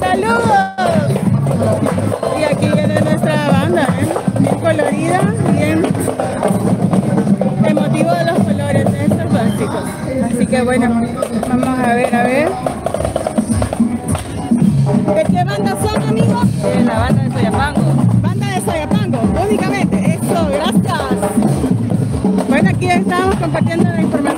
¡Saludos! Y aquí viene nuestra banda, ¿eh? bien colorida, bien emotivo de los colores de estos básicos. Así que bueno, vamos a ver, a ver. ¿De qué banda son, amigos? De la banda de Soyapango. Banda de Soyapango, únicamente. Aquí estamos compartiendo la información